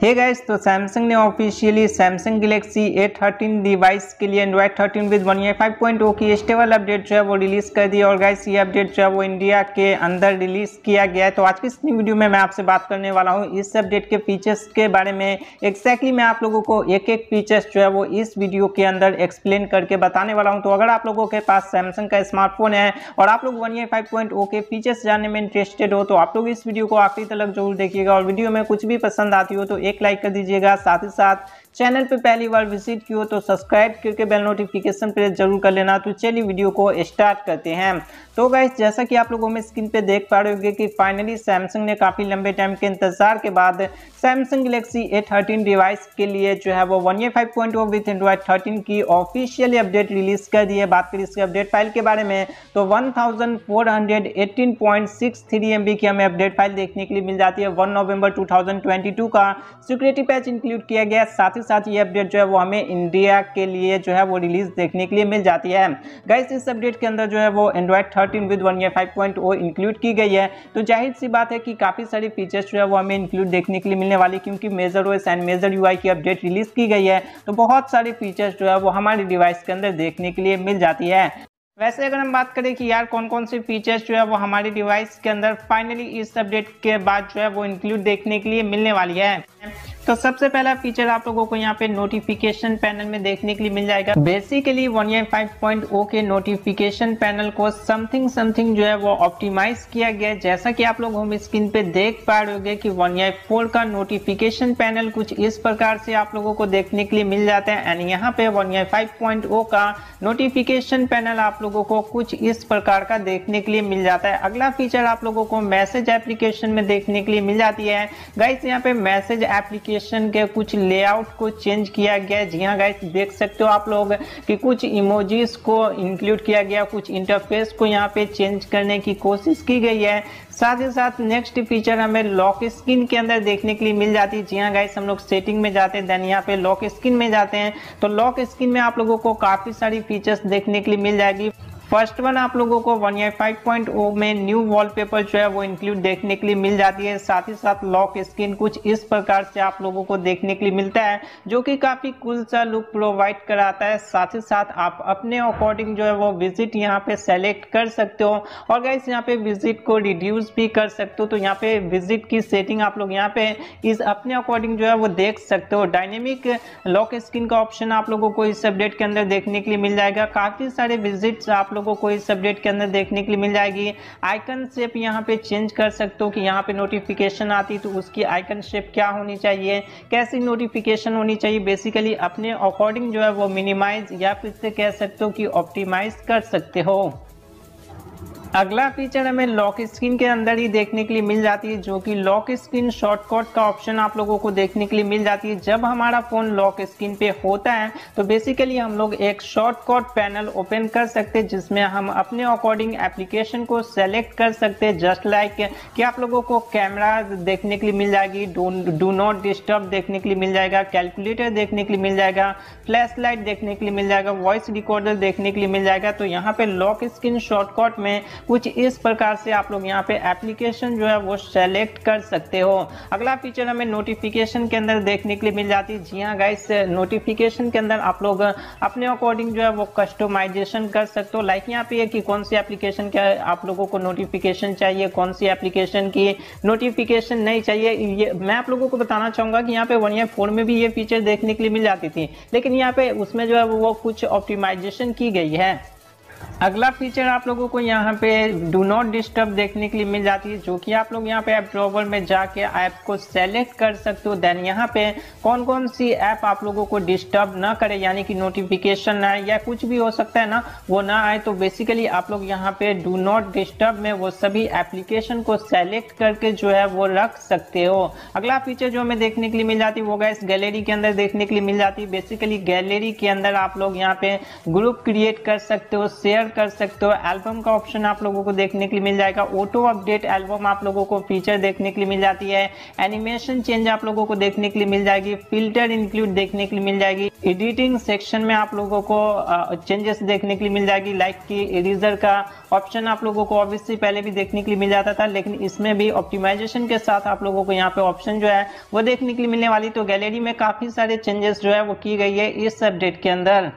हे guys तो Samsung ने officially Samsung Galaxy A13 device के लिए Android 13 with One UI five point O की स्टेबल अपडेट जो है वो रिलीज़ कर दी और गाइस ये अपडेट जो है वो इंडिया के अंदर रिलीज़ किया गया है। तो आज की इस वीडियो में मैं आपसे बात करने वाला हूँ। इस अपडेट के फीचर्स के बारे में एक्जैक्टली मैं आप लोगों को एक एक फीचर्स जो है वो इस वीडियो के अंदर एक्सप्लेन करके बताने वाला हूँ। तो अगर आप लोगों के पास सैमसंग का स्मार्टफ़ोन है और आप लोग One UI five point O के फीचर्स जानने में इंटरेस्टेड हो तो आप लोग इस वीडियो को आखिरी तक ज़रूर देखिएगा और वीडियो में कुछ भी पसंद आती हो तो एक लाइक कर दीजिएगा साथ ही साथ चैनल पे पहली बार विज़िट की हो तो सब्सक्राइब करके बेल नोटिफिकेशन प्रेस ज़रूर कर लेना। तो चलिए वीडियो को स्टार्ट करते हैं। तो गाइस जैसा कि आप लोगों में स्क्रीन पे देख पा रहे होंगे कि फाइनली सैमसंग ने काफ़ी लंबे टाइम के इंतज़ार के बाद Samsung Galaxy A thirteen device के लिए जो है वो वन ईयर फाइव पॉइंट वो विथ एंड्रॉइड थर्टीन की ऑफिशियली अपडेट रिलीज़ कर दी है। बात करें इसके अपडेट फ़ाइल के बारे में तो one thousand four hundred eighteen point six three M B की हमें अपडेट फ़ाइल देखने के लिए मिल जाती है। One November two thousand twenty two का सिक्योरिटी पैच इंक्लूड किया गया। साथ ही साथ ये अपडेट जो है वो हमें इंडिया के लिए जो है वो रिलीज़ देखने के लिए मिल जाती है। गाइस इस अपडेट के अंदर जो है वो Android thirteen with One UI five point include की गई है। तो ज़ाहिर सी बात है कि काफ़ी सारी फीचर्स जो है वो हमें इंक्लूड देखने के लिए मिलने वाली क्योंकि major OS and major UI की अपडेट रिलीज़ की गई है। तो बहुत सारी फीचर्स जो है वो हमारे डिवाइस के अंदर देखने के लिए मिल जाती है। वैसे अगर हम बात करें कि यार कौन कौन से फीचर्स जो है वो हमारी डिवाइस के अंदर फाइनली इस अपडेट के बाद जो है वो इंक्लूड देखने के लिए मिलने वाली है। तो सबसे पहला फीचर आप लोगों को यहाँ पे नोटिफिकेशन पैनल में देखने के लिए मिल जाएगा। Basically One UI five point O के नोटिफिकेशन पैनल को समथिंग समथिंग जो है वो ऑप्टिमाइज किया गया है। जैसा कि आप लोग होम स्क्रीन पे देख पा रहे होंगे कि वन ईयर फोर का नोटिफिकेशन पैनल कुछ इस प्रकार से आप लोगों को देखने के लिए मिल जाता है। एंड यहाँ पे One UI five point O का नोटिफिकेशन पैनल आप लोगों को कुछ इस प्रकार का देखने के लिए मिल जाता है। अगला फीचर आप लोगों को मैसेज एप्लीकेशन में देखने के लिए मिल जाती है। गाइस यहाँ पे मैसेज एप्लीकेशन के कुछ लेआउट को चेंज किया गया जी हाँ गाइस देख सकते हो आप लोग कि कुछ इमोजीज को इंक्लूड किया गया, कुछ इंटरफेस को यहाँ पे चेंज करने की कोशिश की गई है। साथ ही साथ नेक्स्ट फीचर हमें लॉक स्क्रीन के अंदर देखने के लिए मिल जाती है। जी हाँ गाइस हम लोग सेटिंग में जाते हैं देन यहाँ पे लॉक स्क्रीन में जाते हैं। तो लॉक स्क्रीन में आप लोगों को काफ़ी सारी फीचर्स देखने के लिए मिल जाएगी। फ़र्स्ट वन आप लोगों को One UI five point O में न्यू वॉलपेपर जो है वो इंक्लूड देखने के लिए मिल जाती है। साथ ही साथ लॉक स्क्रीन कुछ इस प्रकार से आप लोगों को देखने के लिए मिलता है, जो कि काफ़ी कुल सा लुक प्रोवाइड कराता है। साथ ही साथ आप अपने अकॉर्डिंग जो है वो विज़िट यहाँ पे सेलेक्ट कर सकते हो। और गाइस यहाँ पे विज़िट को रिड्यूस भी कर सकते हो। तो यहाँ पे विज़िट की सेटिंग आप लोग यहाँ पे इस अपने अकॉर्डिंग जो है वो देख सकते हो। डायनेमिक लॉक स्क्रीन का ऑप्शन आप लोगों को इस अपडेट के अंदर देखने के लिए मिल जाएगा। काफ़ी सारे विजिट्स आप लोगों को इस अपडेट के अंदर देखने के लिए मिल जाएगी। आइकन शेप यहाँ पे चेंज कर सकते हो कि यहाँ पे नोटिफिकेशन आती तो उसकी आइकन शेप क्या होनी चाहिए, कैसी नोटिफिकेशन होनी चाहिए। बेसिकली अपने अकॉर्डिंग जो है वो मिनिमाइज या फिर से कह सकते हो कि ऑप्टिमाइज कर सकते हो। अगला फीचर हमें लॉक स्क्रीन के अंदर ही देखने के लिए मिल जाती है, जो कि लॉक स्क्रीन शॉर्टकट का ऑप्शन आप लोगों को देखने के लिए मिल जाती है। जब हमारा फ़ोन लॉक स्क्रीन पे होता है तो बेसिकली हम लोग एक शॉर्टकट पैनल ओपन कर सकते हैं, जिसमें हम अपने अकॉर्डिंग एप्लीकेशन को सेलेक्ट कर सकते हैं। जस्ट लाइक कि आप लोगों को कैमरा देखने के लिए मिल जाएगी डू नॉट डिस्टर्ब देखने के लिए मिल जाएगा कैलकुलेटर देखने के लिए मिल जाएगा फ्लैश लाइट देखने के लिए मिल जाएगा वॉइस रिकॉर्डर देखने के लिए मिल जाएगा। तो यहाँ पे लॉक स्क्रीन शॉर्टकट में कुछ इस प्रकार से आप लोग यहाँ पे एप्लीकेशन जो है वो सेलेक्ट कर सकते हो। अगला फीचर हमें नोटिफिकेशन के अंदर देखने के लिए मिल जाती है। जी हाँ गाइस नोटिफिकेशन के अंदर आप लोग अपने अकॉर्डिंग जो है वो कस्टमाइजेशन कर सकते हो। लाइक यहाँ पे है कि कौन सी एप्लीकेशन का आप लोगों को नोटिफिकेशन चाहिए, कौन सी एप्लीकेशन की नोटिफिकेशन नहीं चाहिए। ये, मैं आप लोगों को बताना चाहूँगा कि यहाँ पे वन ईयर फोर में भी ये फीचर देखने के लिए मिल जाती थी। लेकिन यहाँ पे उसमें जो है वो कुछ ऑप्टिमाइजेशन की गई है। अगला फीचर आप लोगों को यहाँ पे डू नॉट डिस्टर्ब देखने के लिए मिल जाती है, जो कि आप लोग यहाँ पे ऐप ड्रॉवर में जाके ऐप को सेलेक्ट कर सकते हो। देन यहाँ पे कौन कौन सी ऐप आप लोगों को डिस्टर्ब ना करे, यानी कि नोटिफिकेशन ना आए या कुछ भी हो सकता है ना, वो ना आए तो बेसिकली आप लोग यहाँ पे डू नॉट डिस्टर्ब में वो सभी एप्लीकेशन को सेलेक्ट करके जो है वो रख सकते हो। अगला फीचर जो हमें देखने के लिए मिल जाती है, वो गैस गैलरी के अंदर देखने के लिए मिल जाती है। बेसिकली गैलरी के अंदर आप लोग यहाँ पे ग्रुप क्रिएट कर सकते हो शेयर कर सकते हो। एल्बम का ऑप्शन आप लोगों को देखने के लिए मिल जाएगा। ऑटो अपडेट एल्बम आप लोगों को फीचर देखने के लिए मिल जाती है। एनिमेशन चेंज आप लोगों को देखने के लिए मिल जाएगी। फ़िल्टर इंक्लूड देखने के लिए मिल जाएगी। एडिटिंग सेक्शन में आप लोगों को चेंजेस देखने के लिए मिल जाएगी। लाइक की इरेजर का ऑप्शन आप लोगों को ऑब्वियसली पहले भी देखने के लिए मिल जाता था, लेकिन इसमें भी ऑप्टिमाइजेशन के साथ आप लोगों को यहाँ पे ऑप्शन जो है, वो देखने के लिए मिलने वाली। तो गैलरी में काफ़ी सारे चेंजेस जो है वो की गई है इस अपडेट के अंदर।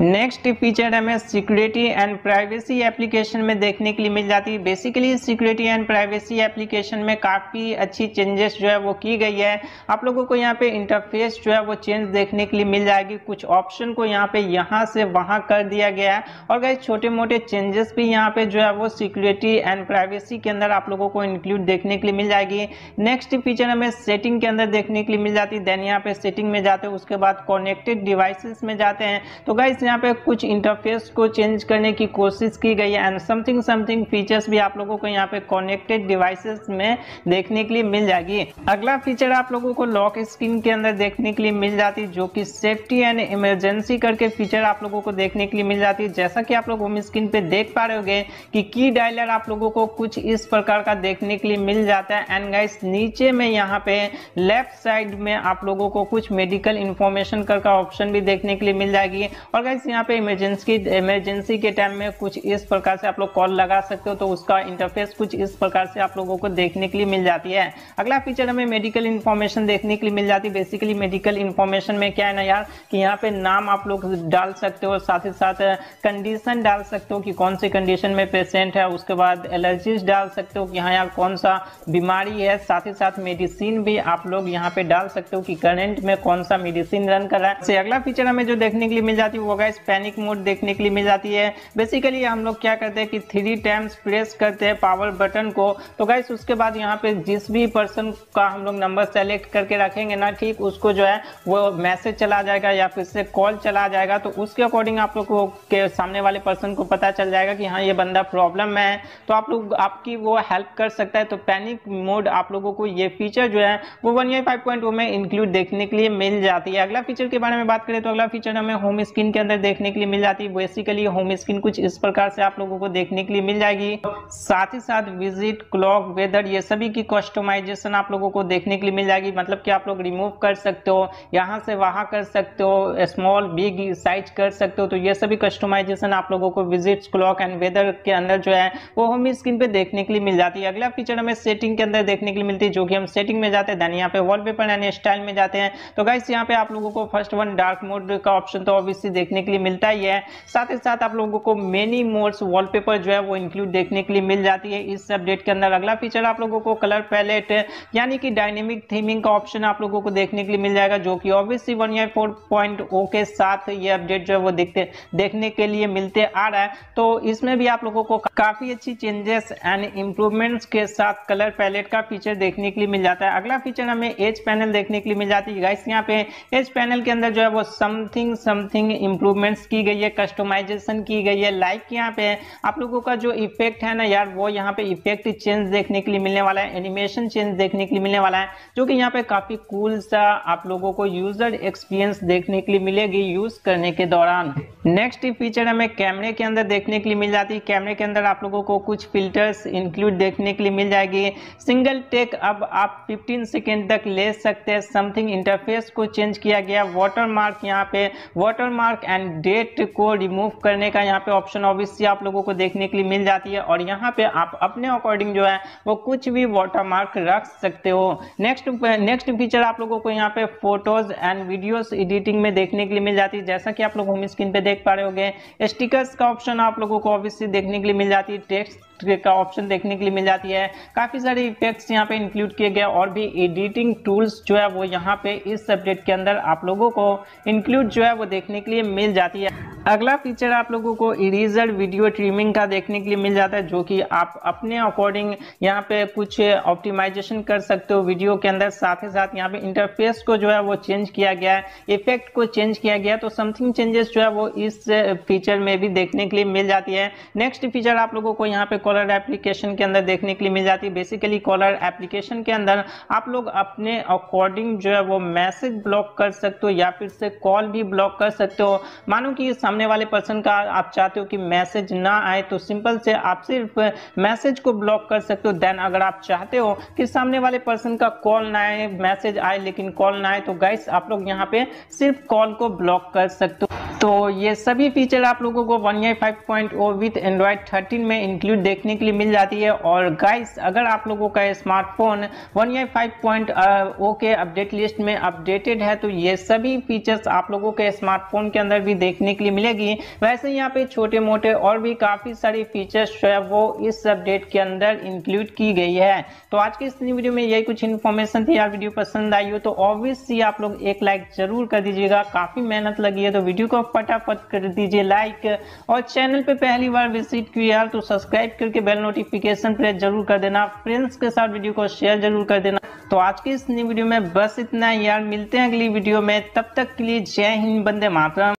नेक्स्ट फीचर हमें सिक्योरिटी एंड प्राइवेसी एप्लीकेशन में देखने के लिए मिल जाती है। Basically security and privacy application में काफ़ी अच्छी चेंजेस जो है वो की गई है। आप लोगों को यहाँ पे इंटरफेस जो है वो चेंज देखने के लिए मिल जाएगी। कुछ ऑप्शन को यहाँ पे यहाँ से वहाँ कर दिया गया है। और गई छोटे मोटे चेंजेस भी यहाँ पे जो है वो सिक्योरिटी एंड प्राइवेसी के अंदर आप लोगों को इंक्लूड देखने के लिए मिल जाएगी। नेक्स्ट फीचर हमें सेटिंग के अंदर देखने के लिए मिल जाती है। देन यहाँ पे सेटिंग में जाते हैं, उसके बाद कॉनेक्टेड डिवाइसेस में जाते हैं। तो गाइस यहाँ पे कुछ इंटरफेस को चेंज करने की कोशिश की गई है। एंड समथिंग समथिंग फीचर्स भी आप लोगों को यहाँ पे कनेक्टेड डिवाइसेस में देखने के लिए मिल जाएगी। अगला फीचर आप लोगों को लॉक स्क्रीन के अंदर देखने के लिए मिल जाती जो कि सेफ्टी एंड इमरजेंसी करके फीचर आप लोगों को देखने के लिए मिल जाती है। जैसा कि आप लोग होम स्क्रीन पे देख पा रहे होंगे कि की डायलर आप लोगों को कुछ इस प्रकार का देखने के लिए मिल जाता है। एंड गाइस नीचे में यहाँ पे लेफ़्ट साइड में आप लोगों को कुछ मेडिकल इंफॉर्मेशन का ऑप्शन भी देखने के लिए मिल जाएगी। और गाइस यहाँ पे इमरजेंसी इमरजेंसी के टाइम में कुछ इस प्रकार से आप लोग कॉल लगा सकते हो तो उसका इंटरफेस कुछ इस प्रकार से आप लोगों को देखने के लिए मिल जाती है। अगला फीचर हमें मेडिकल इन्फॉर्मेशन देखने के लिए मिल जाती है। बेसिकली मेडिकल इन्फॉर्मेशन में क्या है ना यार, कि यहाँ पे नाम आप लोग डाल सकते हो, साथ ही साथ कंडीशन डाल सकते हो कि कौन सी कंडीशन में पेशेंट है, उसके बाद एलर्जीज डाल सकते हो कि हाँ यार, कौन सा बीमारी है। साथ ही साथ मेडिसिन भी आप लोग यहाँ पे डाल सकते हो कि करेंट में कौन सा मेडिसिन रन कर रहा है। अगला फीचर हमें जो देखने के लिए मिल जाती है, वो गाइस पैनिक मोड देखने के लिए मिल जाती है। बेसिकली हम लोग क्या करते हैं कि थ्री टाइम्स प्रेस करते हैं पावर बटन को। तो गाइस उसके बाद यहाँ पे जिस भी पर्सन का हम लोग नंबर सेलेक्ट करके रखेंगे ना, ठीक उसको जो है, वो मैसेज चला जाएगा या फिर से कॉल चला जाएगा। तो उसके अकॉर्डिंग आप लोग को के सामने वाले पर्सन को पता चल जाएगा कि हाँ ये बंदा प्रॉब्लम में है। तो आप लोग, आपकी वो हेल्प कर सकता है। तो पैनिक मोड आप लोगों को ये फीचर जो है, वो वन ईयर फाइव पॉइंट में इंक्लूड देखने के लिए मिल जाती है। अगला फीचर के बारे में बात करें तो अगला फीचर हमें होम स्क्रीन के अंदर देखने के लिए मिल जाती है। बेसिकली होम स्क्रीन कुछ इस प्रकार से आप लोगों को देखने के लिए मिल जाएगी। साथ ही साथ विज़िट क्लॉक वेदर ये सभी की कस्टमाइजेशन आप लोगों को देखने के लिए मिल जाएगी। मतलब कि आप लोग रिमूव कर सकते हो, यहाँ से वहाँ कर सकते हो स्मॉल बिग साइज़ कर सकते हो। तो ये सभी कस्टमाइजेशन आप लोगों को विज़िट क्लॉक एंड वेदर के अंदर जो है, वो होम स्क्रीन पे देखने के लिए मिल जाती है। अगला फीचर हमें सेटिंग के अंदर देखने के लिए मिलती है, जो कि हम सेटिंग में जाते हैं। यहाँ पे वॉलपेपर एंड स्टाइल में जाते हैं। तो गाइस यहाँ पे आप लोगों को फ़र्स्ट वन डार्क मोड का ऑप्शन तो ऑब्वियसली देखने के लिए मिलता ही है। साथ ही साथ आप लोगों को मेनी मोड्स वॉलपेपर जो है वो इंक्लूड देखने के लिए मिल जाती है। इस अपडेट के अंदर अगला फीचर आप लोगों को कलर पैलेट यानी कि डायनेमिक थीमिंग का ऑप्शन आप लोगों को देखने के लिए मिल जाएगा, जो कि obviously One UI four point O के साथ ये अपडेट जो है वो देखते, देखने के लिए मिलते आ रहा है। तो इसमें भी आप लोगों को काफ़ी अच्छी चेंजेस एंड इंप्रूवमेंट्स के साथ कलर पैलेट का फीचर देखने के लिए मिल जाता है। अगला फीचर हमें एज पैनल देखने के लिए मिल जाती है। गाइस यहाँ पे एज पैनल के अंदर जो है वो समथिंग समथिंग इंप्रूवमेंट्स की गई है कस्टमाइजेशन की गई है लाइक यहाँ पे आप लोगों का जो इफ़ेक्ट है ना यार, वो यहाँ पे इफ़ेक्ट चेंज देखने के लिए मिलने वाला है एनिमेशन चेंज देखने के लिए मिलने वाला है, जो कि यहाँ पे काफ़ी कूल सा आप लोगों को यूज़र एक्सपीरियंस देखने के लिए मिलेगी यूज़ करने के दौरान। नेक्स्ट फीचर हमें कैमरे के अंदर देखने के लिए मिल जाती है। कैमरे के अंदर आप लोगों को कुछ फिल्टर्स इंक्लूड देखने के लिए मिल जाएगी। सिंगल टेक अब आप 15 सेकेंड तक ले सकते हैं। समथिंग इंटरफेस को चेंज किया गया। वाटर मार्क यहाँ पे वाटर मार्क एंड डेट को रिमूव करने का यहाँ पे ऑप्शन ऑब्वियसली आप लोगों को देखने के लिए मिल जाती है और यहाँ पे आप अपने अकॉर्डिंग जो है वो कुछ भी वाटर मार्क रख सकते हो। नेक्स्ट नेक्स्ट फीचर आप लोगों को यहाँ पे फ़ोटोज़ एंड वीडियोस एडिटिंग में देखने के लिए मिल जाती है। जैसा कि आप लोग होम स्क्रीन पे देख पा रहे होंगे स्टिकर्स का ऑप्शन आप लोगों को ऑब्वियसली देखने के लिए मिल जाती है। टेक्स्ट का ऑप्शन देखने के लिए मिल जाती है। काफ़ी सारे इफेक्ट्स यहाँ पे इंक्लूड किए गए और भी एडिटिंग टूल्स जो है वो यहाँ पे इस सब्जेक्ट के अंदर आप लोगों को इंक्लूड जो है वो देखने के लिए मिल जाती है। अगला फीचर आप लोगों को इरेजर वीडियो ट्रिमिंग का देखने के लिए मिल जाता है, जो कि आप अपने अकॉर्डिंग यहाँ पे कुछ ऑप्टिमाइजेशन कर सकते हो वीडियो के अंदर। साथ ही साथ यहाँ पे इंटरफेस को जो है वो चेंज किया गया है। इफ़ेक्ट को चेंज किया गया तो समथिंग चेंजेस जो है वो इस फीचर में भी देखने के लिए मिल जाती है। नेक्स्ट फीचर आप लोगों को यहाँ पे कॉलर एप्लीकेशन के अंदर देखने के लिए मिल जाती है। बेसिकली कॉलर एप्लीकेशन के अंदर आप लोग अपने अकॉर्डिंग जो है वो मैसेज ब्लॉक कर सकते हो या फिर से कॉल भी ब्लॉक कर सकते हो। मानो कि सामने वाले पर्सन का आप चाहते हो कि मैसेज ना आए तो सिंपल से आप सिर्फ़ मैसेज को ब्लॉक कर सकते हो। देन अगर आप चाहते हो कि सामने वाले पर्सन का कॉल ना आए मैसेज आए, लेकिन कॉल ना आए तो गाइस आप लोग यहाँ पे सिर्फ़ कॉल को ब्लॉक कर सकते हो। तो ये सभी फीचर आप लोगों को One UI five point O with Android thirteen में इंक्लूड देखने के लिए मिल जाती है। और गाइस अगर आप लोगों का smartphone One UI five point O के अपडेट लिस्ट में अपडेटेड है तो ये सभी फीचर्स आप लोगों के स्मार्टफ़ोन के अंदर भी देखने के लिए मिलेगी। वैसे यहाँ पे छोटे मोटे और भी काफ़ी सारी फीचर्स जो है वो इस अपडेट के अंदर इंक्लूड की गई है। तो आज की इस वीडियो में यही कुछ इन्फॉर्मेशन थी। यार वीडियो पसंद आई हो तो ऑब्वियसली आप लोग एक लाइक ज़रूर कर दीजिएगा। काफ़ी मेहनत लगी है तो वीडियो को फटाफट कर दीजिए लाइक और चैनल पे पहली बार विज़िट किया तो सब्सक्राइब करके बेल नोटिफिकेशन प्रेस ज़रूर कर देना। फ्रेंड्स के साथ वीडियो को शेयर ज़रूर कर देना। तो आज की इस वीडियो में बस इतना यार। मिलते हैं अगली वीडियो में। तब तक के लिए जय हिंद बंदे मातरम।